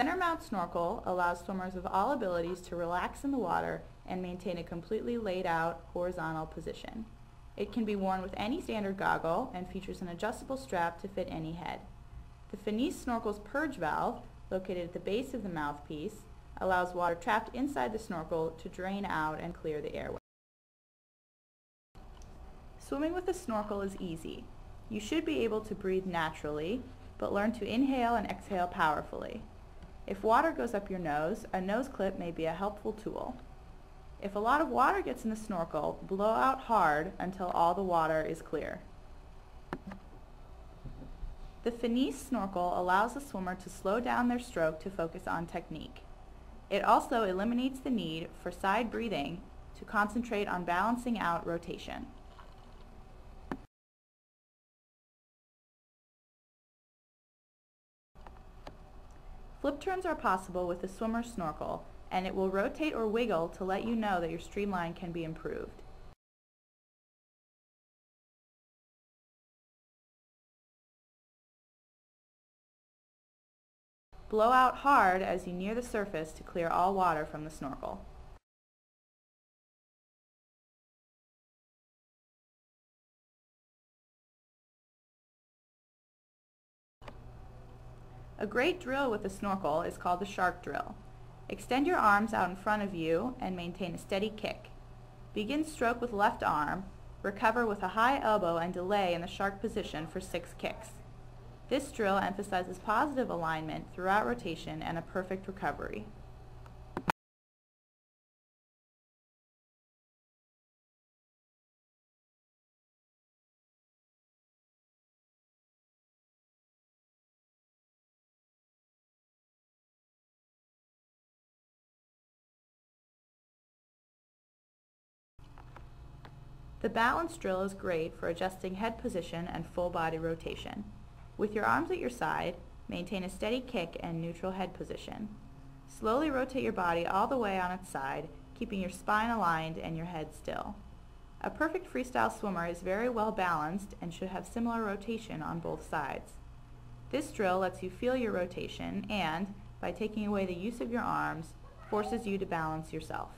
Center mount snorkel allows swimmers of all abilities to relax in the water and maintain a completely laid out horizontal position. It can be worn with any standard goggle and features an adjustable strap to fit any head. The Finis Snorkel's purge valve, located at the base of the mouthpiece, allows water trapped inside the snorkel to drain out and clear the airway. Swimming with a snorkel is easy. You should be able to breathe naturally, but learn to inhale and exhale powerfully. If water goes up your nose, a nose clip may be a helpful tool. If a lot of water gets in the snorkel, blow out hard until all the water is clear. The Finis snorkel allows the swimmer to slow down their stroke to focus on technique. It also eliminates the need for side breathing to concentrate on balancing out rotation. Flip turns are possible with the swimmer's snorkel, and it will rotate or wiggle to let you know that your streamline can be improved. Blow out hard as you near the surface to clear all water from the snorkel. A great drill with a snorkel is called the shark drill. Extend your arms out in front of you and maintain a steady kick. Begin stroke with left arm, recover with a high elbow and delay in the shark position for six kicks. This drill emphasizes positive alignment throughout rotation and a perfect recovery. The balance drill is great for adjusting head position and full body rotation. With your arms at your side, maintain a steady kick and neutral head position. Slowly rotate your body all the way on its side, keeping your spine aligned and your head still. A perfect freestyle swimmer is very well balanced and should have similar rotation on both sides. This drill lets you feel your rotation and, by taking away the use of your arms, forces you to balance yourself.